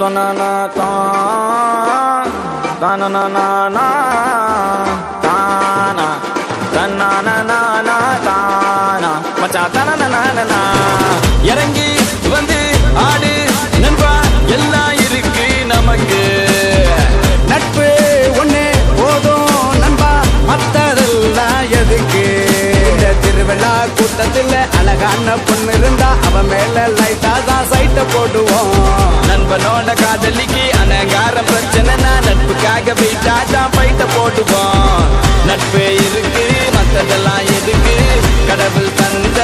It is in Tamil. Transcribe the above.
தனனா தான். தனனா தானா. தன்னானா தானா. மச்சான் தனனா இறங்கி வந்து ஆடு நண்பா எல்லாம் இருக்கு நமக்கு. நட்பு ஒண்ணு போதும் நண்பா மத்ததெல்லாம் எதுக்கு? இந்த திருவிழா கூட்டத்தில் அழகான பொண்ணு இருந்தா அவன் மேல லைட்டா தான் சைட்டை போடுவோம். அவனோட காதலிக்கு அனகாரம் பிரச்சனை நான் நட்புக்காக போயிட்டா தான் பைட்ட போட்டுவோம் நட்பே இருக்கு மத்ததெல்லாம் எதுக்கு? கடவுள் தந்த